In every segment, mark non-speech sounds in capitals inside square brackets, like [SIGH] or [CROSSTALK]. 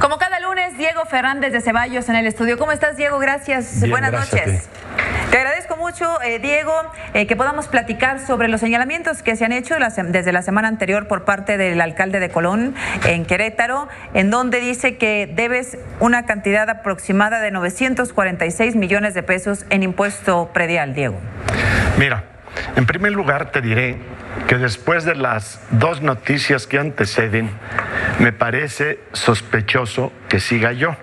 Como cada lunes, Diego Fernández de Ceballos en el estudio. ¿Cómo estás, Diego? Gracias. Bien, Buenas gracias noches. Te agradezco mucho, eh, Diego, eh, que podamos platicar sobre los señalamientos que se han hecho desde la semana anterior por parte del alcalde de Colón en Querétaro, en donde dice que debes una cantidad aproximada de 946 millones de pesos en impuesto predial, Diego. Mira, en primer lugar te diré que después de las dos noticias que anteceden, me parece sospechoso que siga yo.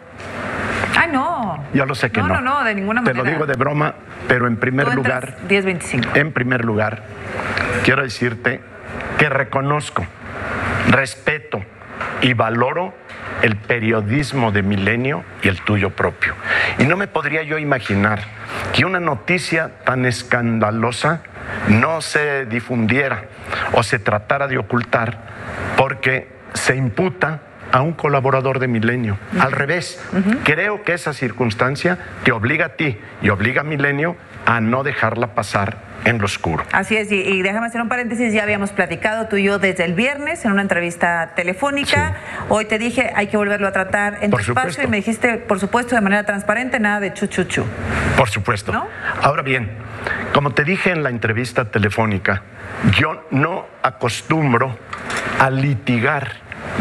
¡Ay, no! Ya lo sé que no. No, no, no, de ninguna Te manera. lo digo de broma, pero en primer Tú lugar, 10.25. en primer lugar, quiero decirte que reconozco, respeto y valoro el periodismo de Milenio y el tuyo propio. Y no me podría yo imaginar que una noticia tan escandalosa no se difundiera o se tratara de ocultar porque se imputa a un colaborador de Milenio. Al revés, creo que esa circunstancia te obliga a ti y obliga a Milenio a no dejarla pasar en lo oscuro. Así es, y, y déjame hacer un paréntesis, ya habíamos platicado tú y yo desde el viernes en una entrevista telefónica. Hoy te dije, hay que volverlo a tratar en Por tu espacio y me dijiste, por supuesto, de manera transparente, nada de chu, chu, chu. Por supuesto. ¿No? Ahora bien, como te dije en la entrevista telefónica, yo no acostumbro a litigar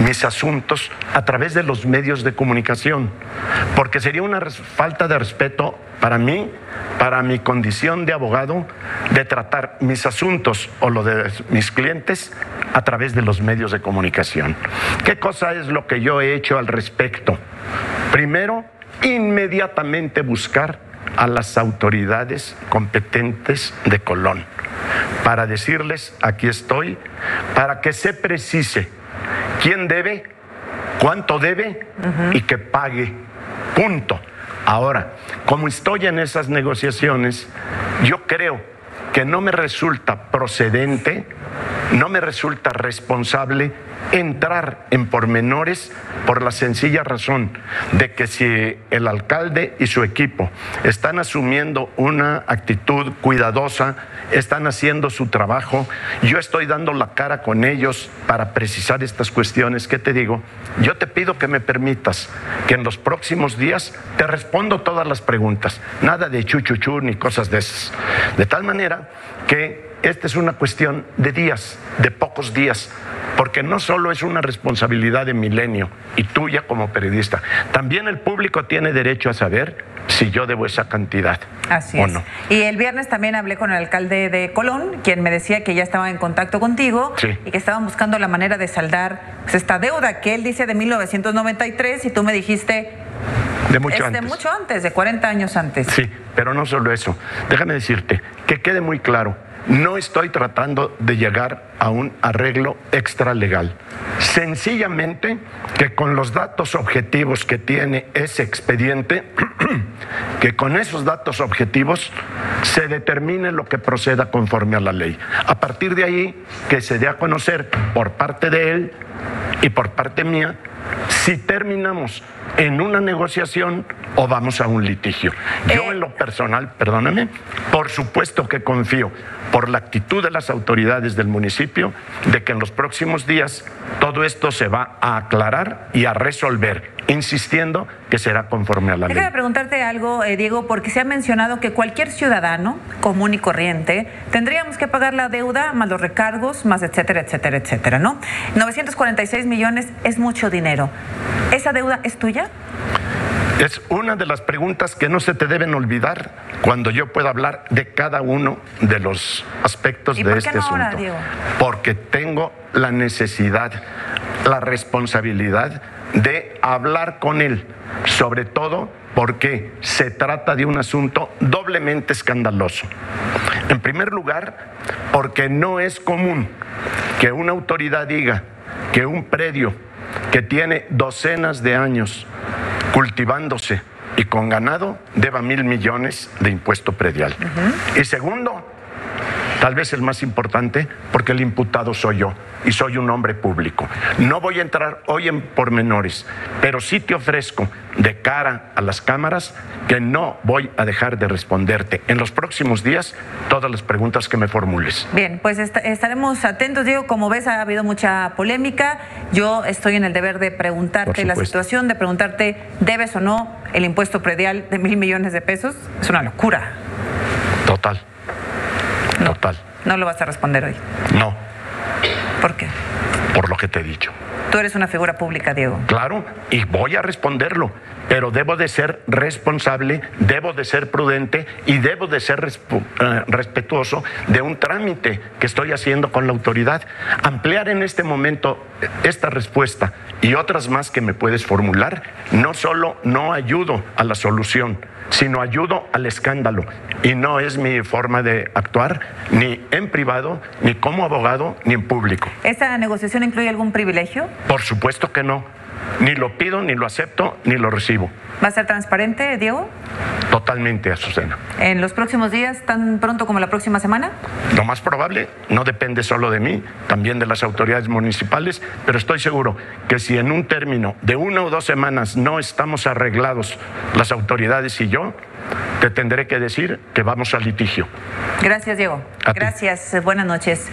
mis asuntos a través de los medios de comunicación, porque sería una falta de respeto para mí, para mi condición de abogado, de tratar mis asuntos o lo de mis clientes a través de los medios de comunicación. ¿Qué cosa es lo que yo he hecho al respecto? Primero, inmediatamente buscar a las autoridades competentes de Colón para decirles, aquí estoy, para que se precise quién debe, cuánto debe y que pague. Punto. Ahora, como estoy en esas negociaciones, yo creo que no me resulta procedente, no me resulta responsable entrar en pormenores por la sencilla razón de que si el alcalde y su equipo están asumiendo una actitud cuidadosa, están haciendo su trabajo, yo estoy dando la cara con ellos para precisar estas cuestiones. ¿Qué te digo? Yo te pido que me permitas que en los próximos días te respondo todas las preguntas, nada de chuchuchu ni cosas de esas. De tal manera que esta es una cuestión de días, de pocos días, porque no solo es una responsabilidad de Milenio y tuya como periodista, también el público tiene derecho a saber si yo debo esa cantidad Así o es. no. Y el viernes también hablé con el alcalde de Colón, quien me decía que ya estaba en contacto contigo Sí. y que estaban buscando la manera de saldar pues, esta deuda que él dice de 1993 y tú me dijiste De mucho es de antes. mucho antes, de 40 años antes. Sí, pero no solo eso. Déjame decirte que quede muy claro. No estoy tratando de llegar a un arreglo extralegal. Sencillamente que con los datos objetivos que tiene ese expediente, [CLEARS THROAT] que con esos datos objetivos se determine lo que proceda conforme a la ley. A partir de ahí, que se dé a conocer por parte de él y por parte mía si terminamos en una negociación o vamos a un litigio. Yo Eh. en lo personal, perdóname, por supuesto que confío por la actitud de las autoridades del municipio de que en los próximos días todo esto se va a aclarar y a resolver, insistiendo que será conforme a la ley. Déjame preguntarte algo, eh, Diego, porque se ha mencionado que cualquier ciudadano común y corriente tendríamos que pagar la deuda, más los recargos, más etcétera, etcétera, etcétera, ¿no? 946 millones es mucho dinero. ¿Esa deuda es tuya? Es una de las preguntas que no se te deben olvidar cuando yo pueda hablar de cada uno de los aspectos ¿Y de este no asunto. Porque tengo la necesidad, la responsabilidad de hablar con él, sobre todo porque se trata de un asunto doblemente escandaloso. En primer lugar, porque no es común que una autoridad diga que un predio que tiene docenas de años cultivándose y con ganado deba mil millones de impuesto predial. Y segundo, tal vez el más importante, porque el imputado soy yo y soy un hombre público. No voy a entrar hoy en pormenores, pero sí te ofrezco de cara a las cámaras que no voy a dejar de responderte en los próximos días todas las preguntas que me formules. Bien, pues estaremos atentos, Diego. Como ves, ha habido mucha polémica. Yo estoy en el deber de preguntarte la situación, de preguntarte, ¿debes o no el impuesto predial de mil millones de pesos? Es una locura. Total. No lo vas a responder hoy. No. ¿Por qué? Que te he dicho. Tú eres una figura pública, Diego. Claro, y voy a responderlo, pero debo de ser responsable, debo de ser prudente y debo de ser eh, respetuoso de un trámite que estoy haciendo con la autoridad. Ampliar en este momento esta respuesta y otras más que me puedes formular, no solo no ayudo a la solución, sino ayudo al escándalo. Y no es mi forma de actuar, ni en privado, ni como abogado, ni en público. ¿Esta negociación incluye algún privilegio? Por supuesto que no. Ni lo pido, ni lo acepto, ni lo recibo. ¿Va a ser transparente, Diego? Totalmente, Azucena. ¿En los próximos días, tan pronto como la próxima semana? Lo más probable, no depende solo de mí, también de las autoridades municipales, pero estoy seguro que si en un término de una o dos semanas no estamos arreglados las autoridades y yo, te tendré que decir que vamos al litigio. Gracias, Diego. Gracias. Buenas noches.